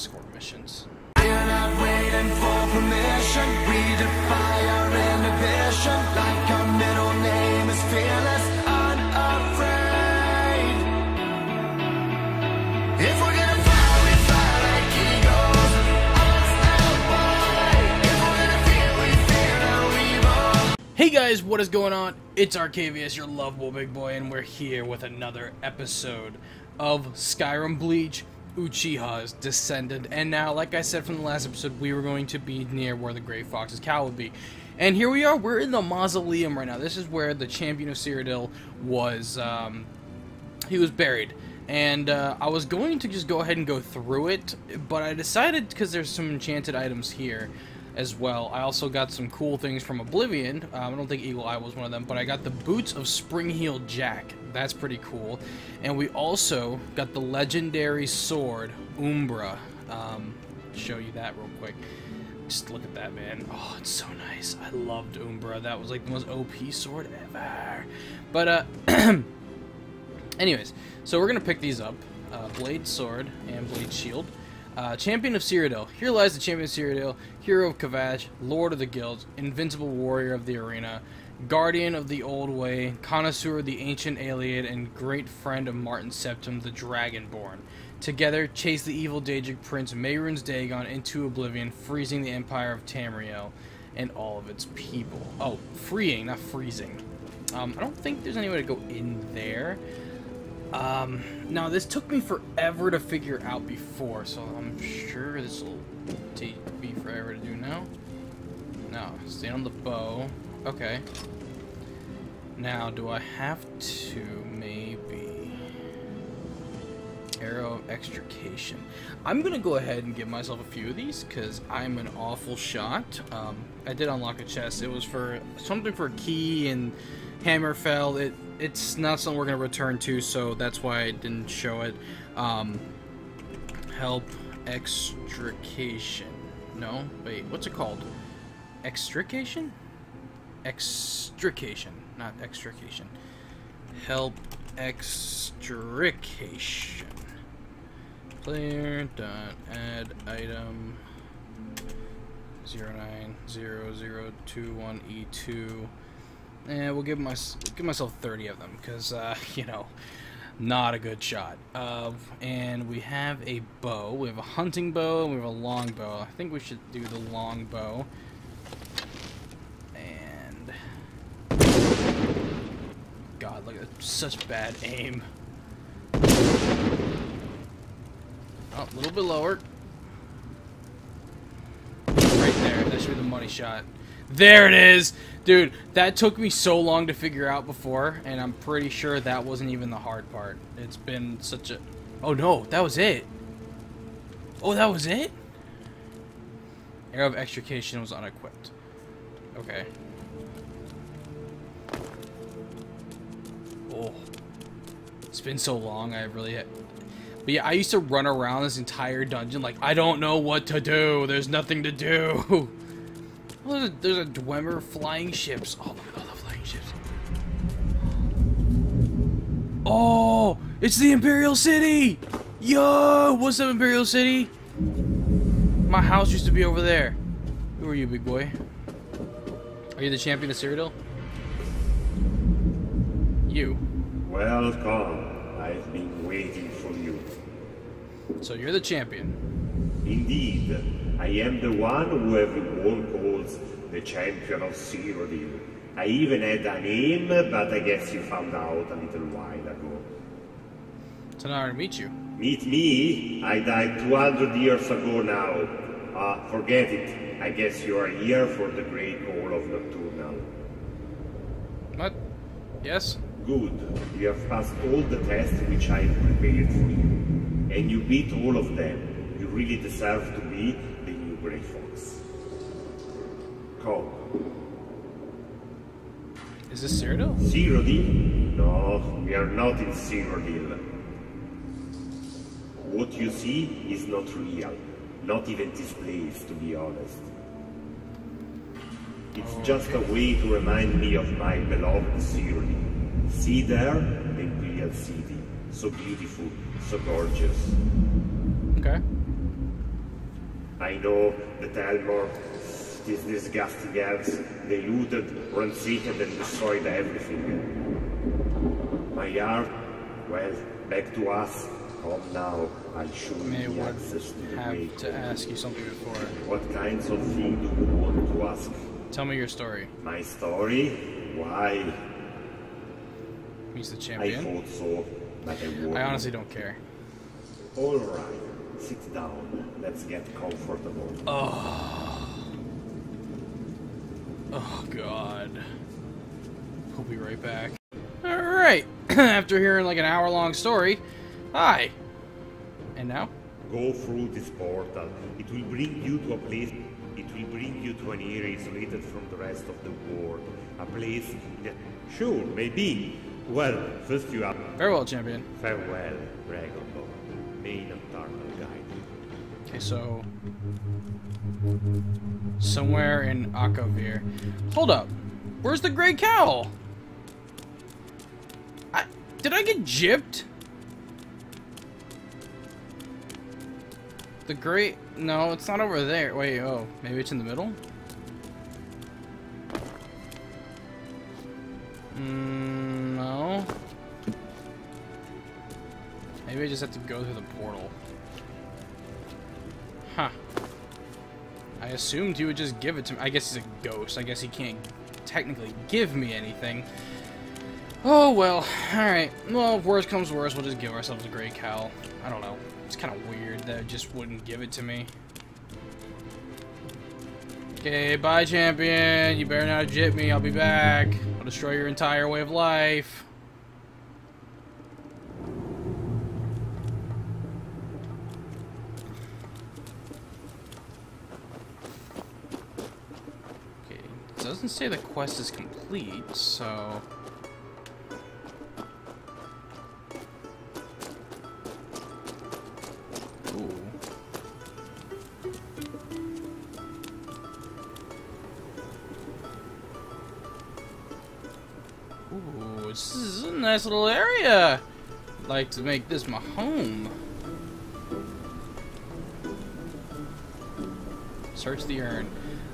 escort missions. Hey guys, what is going on? It's Arcaviouse, your lovable big boy, and we're here with another episode of Skyrim Bleach Uchiha's Descendant. And now, like I said from the last episode, we were going to be near where the Grey Fox's cowl would be. And here we are, we're in the mausoleum right now. This is where the champion of Cyrodiil was, um, he was buried. And uh, I was going to just go ahead and go through it, but I decided, because there's some enchanted items here, as well. I also got some cool things from Oblivion. Um, I don't think Eagle Eye was one of them, but I got the Boots of Spring-Heeled Jack. That's pretty cool. And we also got the legendary sword, Umbra. Um, show you that real quick. Just look at that, man. Oh, it's so nice. I loved Umbra. That was like the most OP sword ever. But, uh, anyways, so we're going to pick these up. Uh, Blade Sword and Blade Shield. Uh, champion of Cyrodiil. Here lies the champion of Cyrodiil, hero of Kvatch, lord of the guilds, invincible warrior of the arena, guardian of the old way, connoisseur of the ancient Ayleid, and great friend of Martin Septim, the Dragonborn. Together, chase the evil Daedric prince Mehrunes Dagon into oblivion, freezing the empire of Tamriel and all of its people. Oh, freeing, not freezing. Um, I don't think there's any way to go in there. Um, now this took me forever to figure out before, so I'm sure this will take me forever to do now. No, stay on the bow. Okay. Now, do I have to maybe arrow of extrication? I'm gonna go ahead and give myself a few of these because I'm an awful shot. Um, I did unlock a chest. It was for something for a key and Hammerfell. It it's not something we're gonna return to, so that's why I didn't show it. Um, help extrication. No, wait, what's it called? Extrication? Extrication, not extrication. Help extrication. Player dot add item 090021E2. And we'll give my give myself 30 of them because uh, you know, not a good shot. Uh, and we have a bow. We have a hunting bow. and We have a long bow. I think we should do the long bow. And God, look at such bad aim. Oh, a little bit lower. Right there. That should be the money shot. There it is! Dude, that took me so long to figure out before, and I'm pretty sure that wasn't even the hard part. It's been such a... Oh no, that was it! Oh, that was it? Arrow of Extrication was unequipped. Okay. Oh. It's been so long, I really... But yeah, I used to run around this entire dungeon like, I don't know what to do. There's nothing to do. Oh, there's a, there's a Dwemer flying ships. Oh, look at all the flying ships. Oh, it's the Imperial City! Yo, what's up, Imperial City? My house used to be over there. Who are you, big boy? Are you the champion of Cyrodiil? You. Welcome. I've been waiting for you. So you're the champion. Indeed, I am the one who everyone calls the champion of Cyrodiil. I even had a name, but I guess you found out a little while ago. It's an honor to meet you. Meet me? I died 200 years ago now. Ah, forget it. I guess you are here for the great goal of Nocturnal. What? Yes? Good. You have passed all the tests which I prepared for you. And you beat all of them. You really deserve to be Is this Cyrodiil? Cyrodiil? No, we are not in Cyrodiil. What you see is not real. Not even this place, to be honest. It's oh, just a way to remind me of my beloved Cyrodiil. See there? The Imperial City. So beautiful, so gorgeous. Okay. I know that Thalmor, these disgusting elves, they looted, ransacked, and destroyed everything. My yard, well, back to us. Come now, I'll show May you the access to the have to ask you something before. What kinds of thing do you want to ask? Tell me your story. My story? Why? He's the champion. I thought so, but I won't. I honestly don't care. All right, sit down. Let's get comfortable. Oh Oh, god. We'll be right back. Alright. After hearing like an hour long story, hi. And now? Go through this portal. It will bring you to a place. It will bring you to an area isolated from the rest of the world. A place that, sure, maybe. Well, first you have Very well, champion. farewell, Dragonborn, main nocturnal guide. Okay, so somewhere in Akavir. Hold up. Where's the gray cowl? I did I get gypped? The great no, it's not over there. Wait, oh, maybe it's in the middle? Mm, no. Maybe I just have to go through the portal. Assumed he would just give it to me. I guess he's a ghost. I guess he can't technically give me anything. Oh, well. Alright. Well, if worst comes worst, we'll just give ourselves a gray cowl. I don't know. It's kind of weird that it just wouldn't give it to me. Okay, bye, champion. You better not jit me. I'll be back. I'll destroy your entire way of life. Okay, it doesn't say the quest is complete, so... Ooh. This is a nice little area. I'd like to make this my home. Search the urn.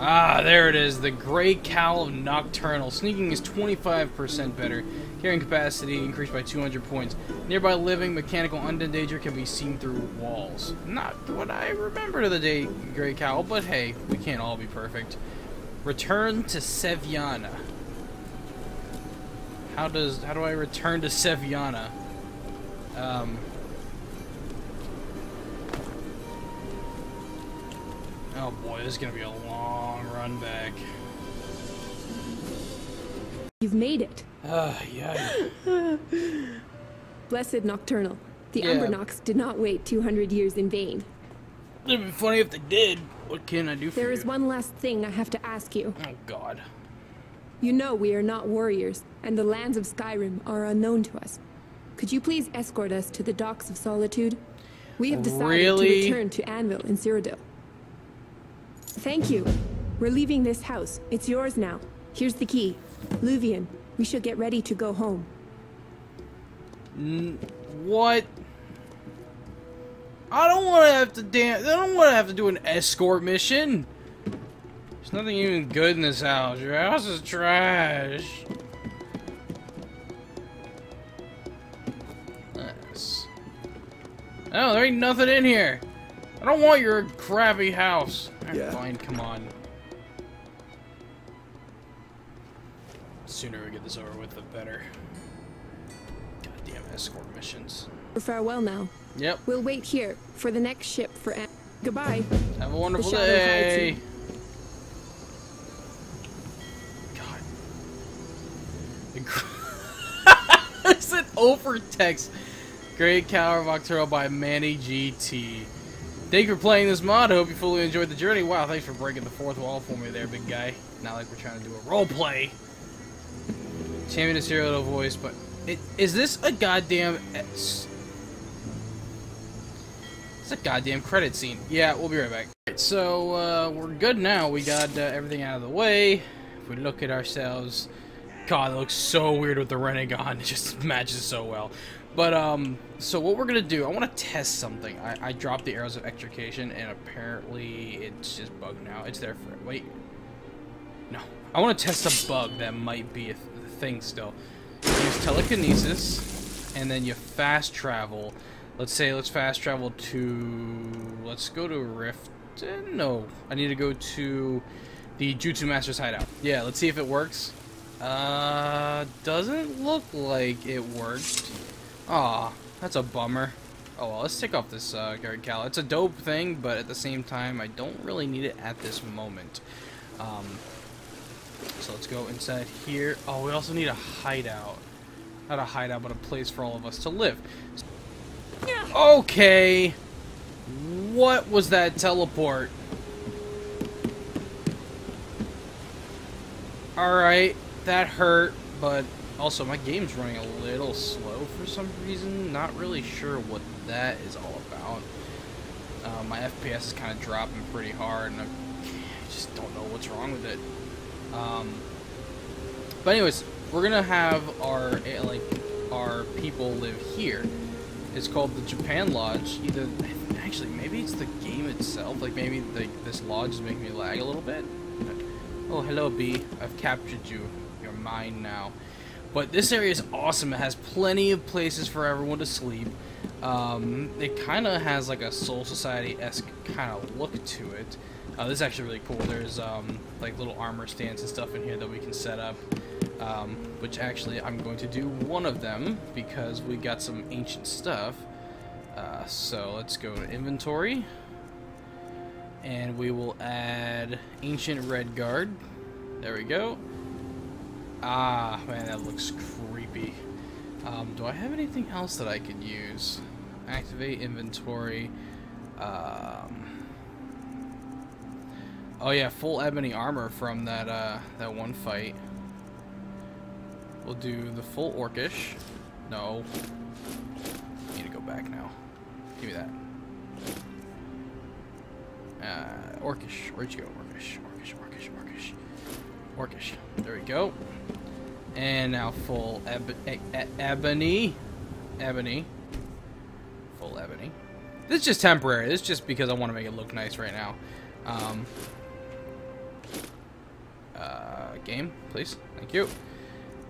Ah, there it is. The Gray Cowl of Nocturnal. Sneaking is 25% better. Carrying capacity increased by 200 points. Nearby living mechanical undead danger can be seen through walls. Not what I remember to the day Gray Cowl, but hey, we can't all be perfect. Return to Seviana. How does how do I return to Seviana? Um. Oh boy, this is gonna be a long run back. You've made it. Ah, yeah. Blessed Nocturnal. The Yeah. Umbernox did not wait 200 years in vain. It'd be funny if they did. What can I do for There you? is one last thing I have to ask you. Oh god. You know we are not warriors, and the lands of Skyrim are unknown to us. Could you please escort us to the docks of Solitude? We have decided Really? to return to Anvil in Cyrodiil. Thank you. We're leaving this house. It's yours now. Here's the key. Luvian, we should get ready to go home. What? I don't want to have to dance. I don't want to have to do an escort mission. There's nothing even good in this house. Your house is trash. Nice. Oh, there ain't nothing in here. I don't want your crappy house. Yeah. Fine, come on. sooner we get this over with, the better. Goddamn escort missions. Farewell now. Yep. We'll wait here for the next ship for An- Goodbye. Have a wonderful day. God. The gr- it's an over text. Great Cower of Octoro by Manny GT. Thank you for playing this mod. I hope you fully enjoyed the journey. Wow, thanks for breaking the fourth wall for me there, big guy. Not like we're trying to do a role play. Champion of serial voice, but it, is this a goddamn? It's, it's a goddamn credit scene. Yeah, we'll be right back. Alright, so uh, we're good now. We got uh, everything out of the way. If we look at ourselves, God, it looks so weird with the Renegon. It just matches so well. But um, so what we're gonna do? I want to test something. I, I dropped the arrows of extrication, and apparently it's just bugged now. It's there for it. wait. No, I want to test a bug that might be a th thing still. Use telekinesis, and then you fast travel. Let's say let's fast travel to. Let's go to Rift. No, I need to go to the Jutsu Master's hideout. Yeah, let's see if it works. Uh, doesn't look like it worked. Aw, that's a bummer. Oh well, let's take off this uh, guard cal. It's a dope thing, but at the same time, I don't really need it at this moment. Um, so let's go inside here. Oh, we also need a hideout. Not a hideout, but a place for all of us to live. Okay. What was that teleport? Alright, that hurt, but also my game's running a little slow for some reason. Not really sure what that is all about. Uh, my FPS is kind of dropping pretty hard, and I just don't know what's wrong with it. Um, but anyways, we're gonna have our eh, like our people live here. It's called the Japan Lodge. Either actually, maybe it's the game itself. Like maybe the, this lodge is making me lag a little bit. Oh, hello, B. I've captured you. You're mine now. But this area is awesome. It has plenty of places for everyone to sleep. Um, it kind of has like a Soul Society-esque kind of look to it. Uh, this is actually really cool. There's um, like little armor stands and stuff in here that we can set up. Um, which actually I'm going to do one of them because we got some ancient stuff. Uh, so let's go to inventory. And we will add ancient Redguard. There we go. Ah, man, that looks creepy. Um, do I have anything else that I could use? Activate inventory. Um, oh yeah, full ebony armor from that uh, that one fight. We'll do the full orcish. No. Need to go back now. Give me that. Uh, orcish. Where'd you go? Orcish. Orcish. Orcish. Orcish. Orcish. There we go. And now full eb e e ebony. Ebony. Full ebony. This is just temporary. This is just because I want to make it look nice right now. Um, uh, game, please. Thank you.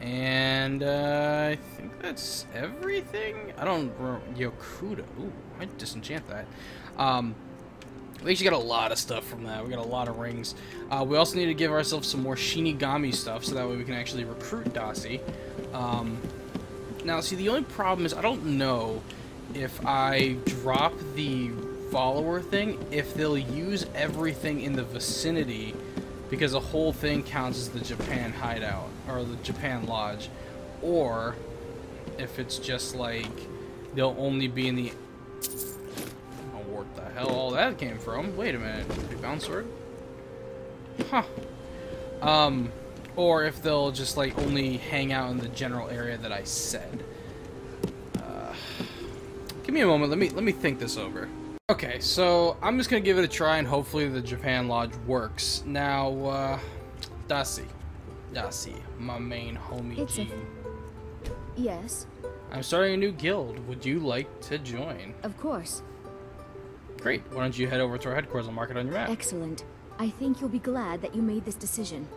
And uh, I think that's everything. I don't Yokuda. Ooh, I disenchant that. Um, we actually got a lot of stuff from that. We got a lot of rings. Uh, we also need to give ourselves some more Shinigami stuff, so that way we can actually recruit Dasi. Um, now, see, the only problem is I don't know if I drop the follower thing, if they'll use everything in the vicinity because the whole thing counts as the Japan hideout or the Japan lodge or if it's just like they'll only be in the hell all that came from wait a minute big bounce sword huh um or if they'll just like only hang out in the general area that I said uh, give me a moment let me let me think this over Okay, so I'm just gonna give it a try and hopefully the Japan Lodge works. Now, uh, Dasi. Dasi, my main homie It's G. a- Yes, I'm starting a new guild. Would you like to join? of course. Great. Why don't you head over to our headquarters and mark it on your map? Excellent. I think you'll be glad that you made this decision.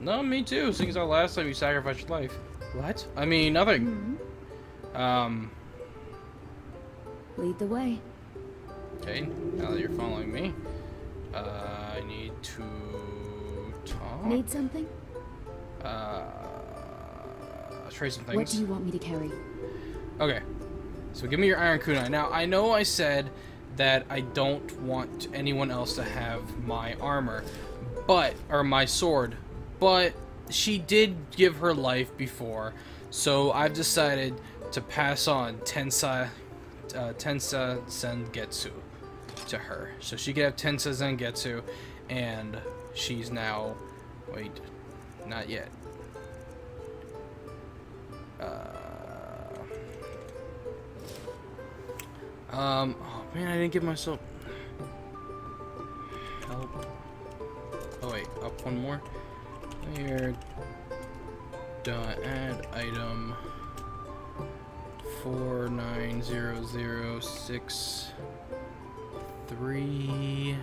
No, me too. Since our last time you sacrificed your life. What? I mean, nothing. Um, Lead the way. okay. Now that you're following me, uh, I need to talk. Need something? Uh, try some What do you want me to carry? Okay. So give me your iron kunai. Now, I know I said that I don't want anyone else to have my armor, but or my sword, but she did give her life before, so I've decided to pass on Tensa uh, Tensa Zangetsu to her. So she could have Tensa Zangetsu and she's now wait, not yet. Um, oh man, I didn't give myself help. Oh wait, up one more. Here, done. Add item four nine zero zero six three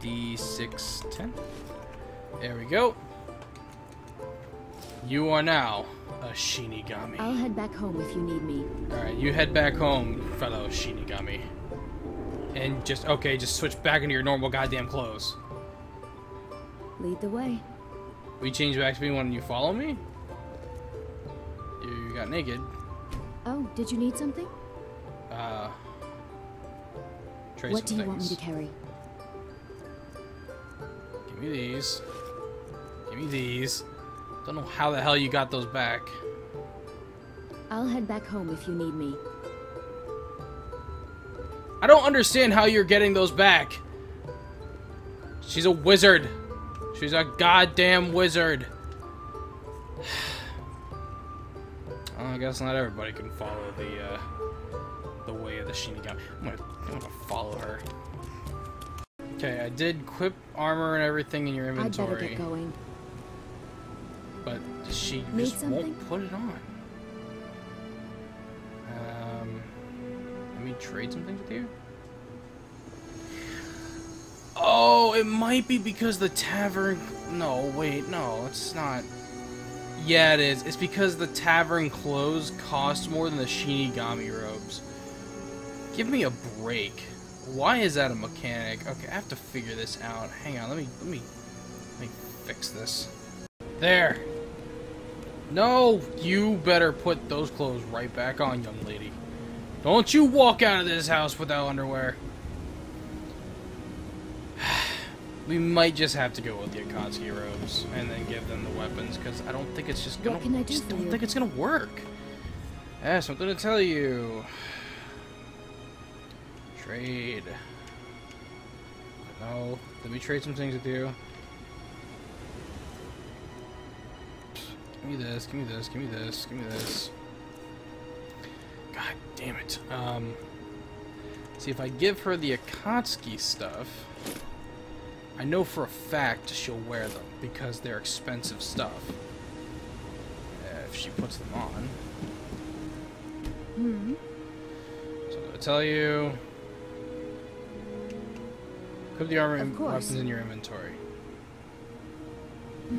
D six ten. There we go. You are now a Shinigami. I'll head back home if you need me. Alright, you head back home, fellow Shinigami. And just, okay, just switch back into your normal goddamn clothes. Lead the way. We change back to me when you follow me? You got naked. Oh, did you need something? Uh. What do you want me to carry? Give me these. Give me these. Don't know how the hell you got those back. I'll head back home if you need me. I don't understand how you're getting those back. She's a wizard. She's a goddamn wizard. Well, I guess not everybody can follow the uh, the way of the Shinigami. I'm gonna, I'm gonna follow her. Okay, I did equip armor and everything in your inventory. I'd better get going. but she Need just something? won't put it on. Um, let me trade some things with you. Oh, it might be because the tavern. No, wait, no, it's not. Yeah, it is. It's because the tavern clothes cost more than the Shinigami robes. Give me a break. Why is that a mechanic? Okay, I have to figure this out. Hang on, let me let me let me fix this. There. No, you better put those clothes right back on, young lady. Don't you walk out of this house without underwear. We might just have to go with the Akatsuki robes and then give them the weapons because I don't think it's just gonna. What can I do just don't you? think it's gonna work. Yeah, something to tell you. Trade. No, let me trade some things with you. Give me this. Give me this. Give me this. Give me this. God damn it. Um. See if I give her the Akatsuki stuff. I know for a fact she'll wear them because they're expensive stuff. Uh, if she puts them on. Hmm. So I'm gonna tell you. Put the armor and weapons in your inventory.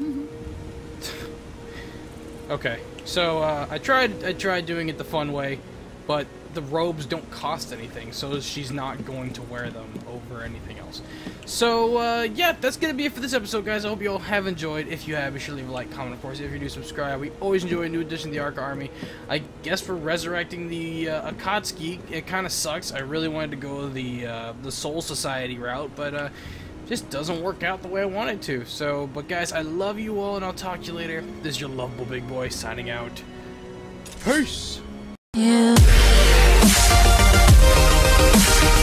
okay, so uh, I tried. I tried doing it the fun way, but the robes don't cost anything, so she's not going to wear them over anything else. So uh, yeah, that's gonna be it for this episode, guys. I hope you all have enjoyed. If you have, be sure to leave a like, comment, of course. If you do, subscribe. We always enjoy a new edition of the Arca Army. I guess for resurrecting the uh, Akatsuki, it kind of sucks. I really wanted to go the uh, the Soul Society route, but uh, just doesn't work out the way I wanted to. So, but guys, I love you all, and I'll talk to you later. This is your lovable big boy signing out. Peace. You Thank you.